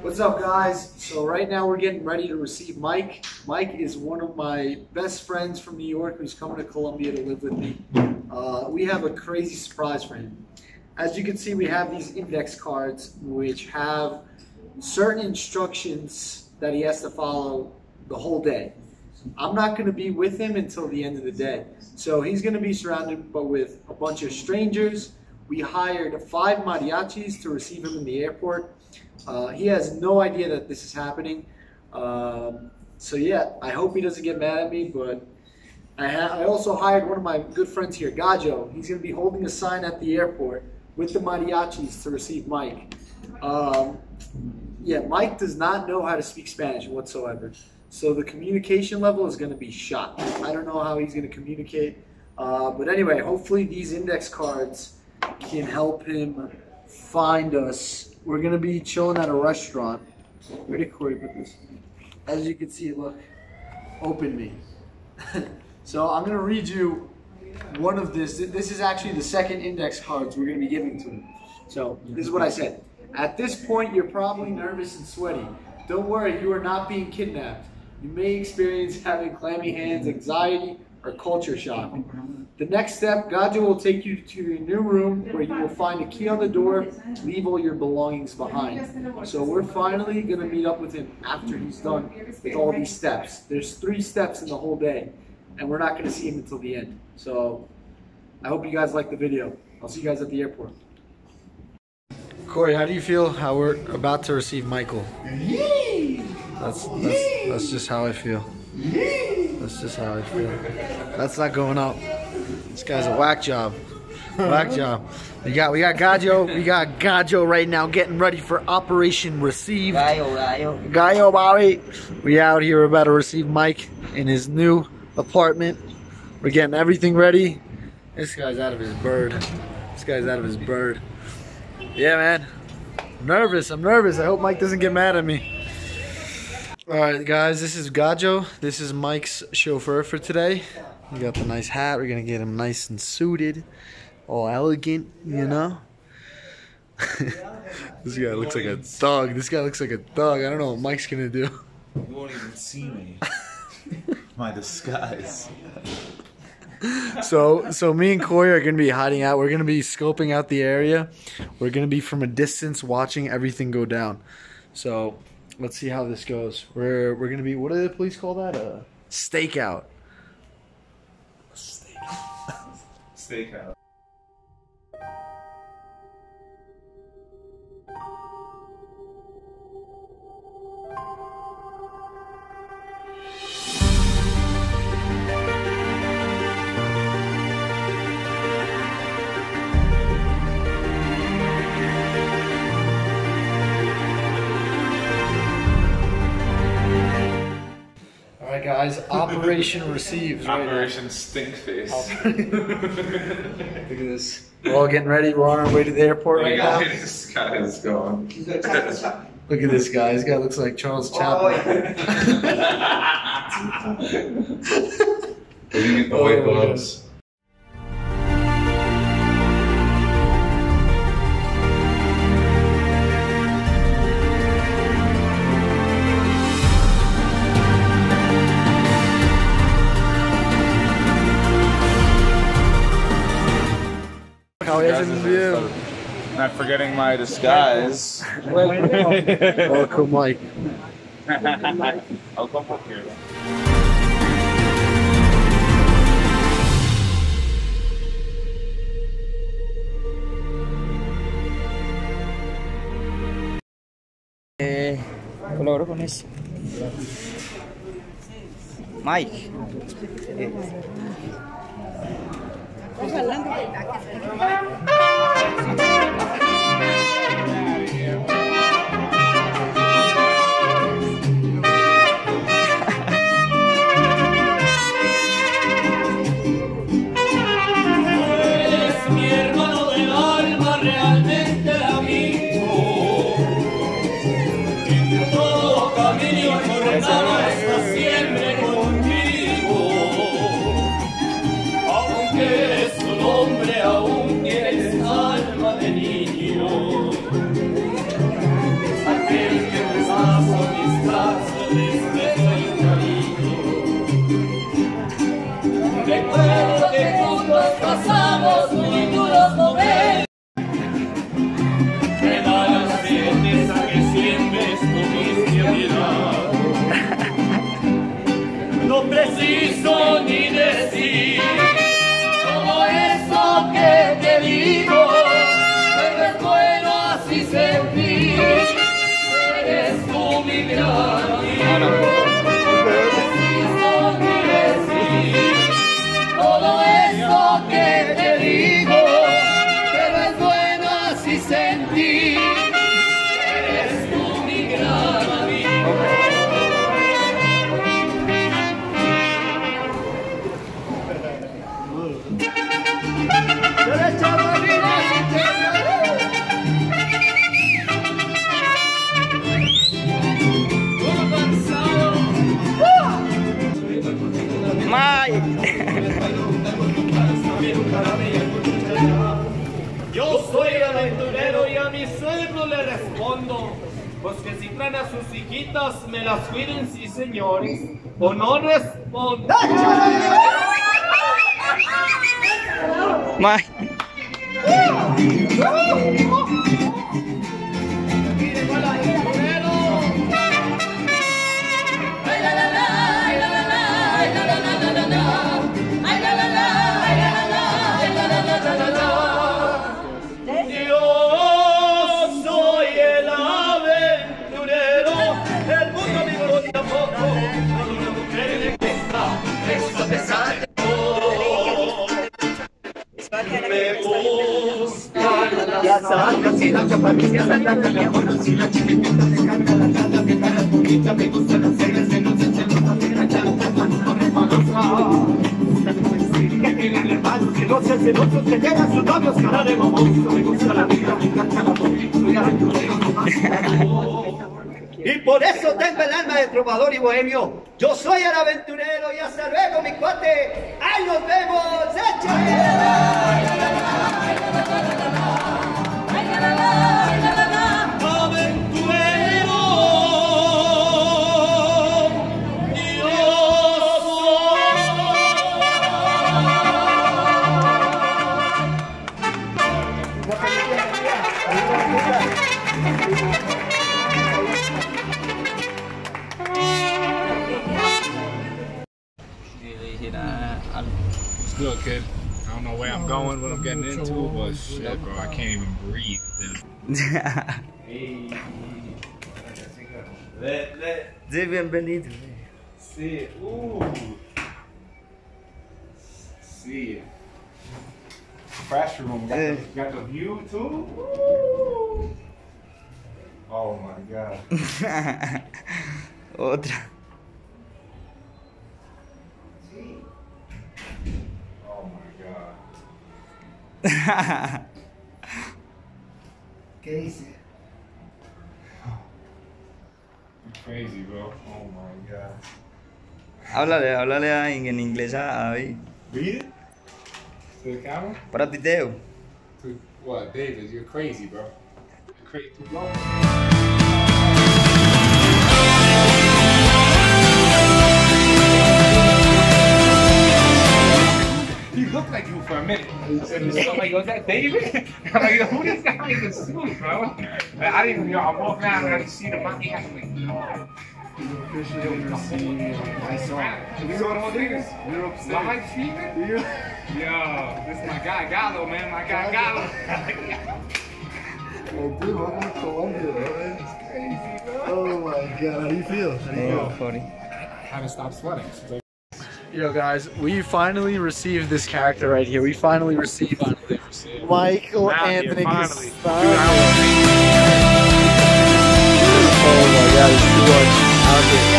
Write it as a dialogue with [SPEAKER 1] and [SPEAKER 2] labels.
[SPEAKER 1] What's up, guys? So right now we're getting ready to receive Mike. Mike is one of my best friends from New York who's coming to Colombia to live with me. Uh, we have a crazy surprise for him. As you can see, we have these index cards which have certain instructions that he has to follow the whole day. I'm not going to be with him until the end of the day. So he's going to be surrounded but with a bunch of strangers. We hired five mariachis to receive him in the airport. Uh, he has no idea that this is happening. Um, so yeah, I hope he doesn't get mad at me, but I, I also hired one of my good friends here, Gajo. He's going to be holding a sign at the airport with the mariachis to receive Mike. Um, yeah, Mike does not know how to speak Spanish whatsoever. So the communication level is going to be shot. I don't know how he's going to communicate. Uh, but anyway, hopefully these index cards can help him find us. We're going to be chilling at a restaurant. Where did Corey put this? As you can see, look, open me. so I'm going to read you one of this. This is actually the second index cards we're going to be giving to him. So this is what I said. At this point, you're probably nervous and sweaty. Don't worry, you are not being kidnapped. You may experience having clammy hands, anxiety, or culture shock. The next step, Gajo will take you to your new room where you will find a key on the door, leave all your belongings behind. So we're finally going to meet up with him after he's done with all these steps. There's three steps in the whole day, and we're not going to see him until the end. So I hope you guys like the video. I'll see you guys at the airport. Corey, how do you feel how we're about to receive Michael? That's, that's, that's just how I feel. That's just how I feel. That's not going up. This guy's a whack job. Whack job. We got we got Gajo. We got Gajo right now getting ready for Operation Receive.
[SPEAKER 2] Gallo, gallo.
[SPEAKER 1] Gayo Bobby. We out here about to receive Mike in his new apartment. We're getting everything ready. This guy's out of his bird. This guy's out of his bird. Yeah, man. I'm nervous. I'm nervous. I hope Mike doesn't get mad at me. All right, guys. This is Gajo. This is Mike's chauffeur for today. We got the nice hat. We're gonna get him nice and suited, all elegant. You know. this guy looks like a dog. This guy looks like a dog. I don't know what Mike's gonna do.
[SPEAKER 3] You won't even see me. My disguise.
[SPEAKER 1] So, so me and Corey are gonna be hiding out. We're gonna be scoping out the area. We're gonna be from a distance watching everything go down. So, let's see how this goes. We're we're gonna be. What do the police call that? A stakeout.
[SPEAKER 3] Steakhouse.
[SPEAKER 1] All right, guys. Operation receives. Right now.
[SPEAKER 3] Operation Stinkface.
[SPEAKER 1] Look at this. We're all getting ready. We're on our way to the airport right now.
[SPEAKER 3] this guy is going.
[SPEAKER 1] Look at this guy. This guy looks like Charles Chaplin.
[SPEAKER 3] We're gonna the oh, white gloves.
[SPEAKER 1] How is it you?
[SPEAKER 3] Not forgetting my disguise.
[SPEAKER 1] Welcome, Mike.
[SPEAKER 3] I'll come up here.
[SPEAKER 2] Eh, colaboro con eso. Mike. Eh,
[SPEAKER 4] Ojalá. Respondo. Pues que si traen a sus hijitas, me las cuiden, sí señores. O no respondo.
[SPEAKER 2] Mike.
[SPEAKER 4] Y por eso tengo el alma de trovador y bohemio. Yo soy el aventurero y hasta luego, mi cuate. ¡Ahí nos vemos!
[SPEAKER 5] Good, kid. I don't know where I'm going, what I'm getting into, but shit, bro, I can't even breathe.
[SPEAKER 4] Let, let,
[SPEAKER 2] Sí, bienvenido.
[SPEAKER 5] See, ooh. See. Crash room, got, the, got the view too. Ooh. Oh my god.
[SPEAKER 2] Otra.
[SPEAKER 1] ¿Qué dice?
[SPEAKER 5] Crazy, bro. Oh my god.
[SPEAKER 2] háblale, háblale a- en, en inglés a David.
[SPEAKER 5] Read it? To the camera?
[SPEAKER 2] Para Titeo.
[SPEAKER 5] To, what, David, you're crazy, bro. You're crazy. He And so I'm like, was that David? I'm like, who this guy in the suit, bro? I didn't even know. I'm walking out and I just see the monkey hat. I'm like, oh. no. I saw it. You saw the whole thing? We're upstairs. Live streaming? Yo, this is my guy Gallo, man. My guy Gallo.
[SPEAKER 1] Oh, dude, welcome to Colombia, bro.
[SPEAKER 5] It's crazy, bro.
[SPEAKER 1] Oh my god, how do you feel? How do you
[SPEAKER 2] Oh,
[SPEAKER 1] feel?
[SPEAKER 2] funny.
[SPEAKER 5] Haven't stopped sweating.
[SPEAKER 1] Yo guys, we finally received this character right here. We finally received
[SPEAKER 5] finally.
[SPEAKER 1] Michael
[SPEAKER 5] Anthony Dude,
[SPEAKER 1] Oh
[SPEAKER 5] my god,
[SPEAKER 1] it's
[SPEAKER 5] too much.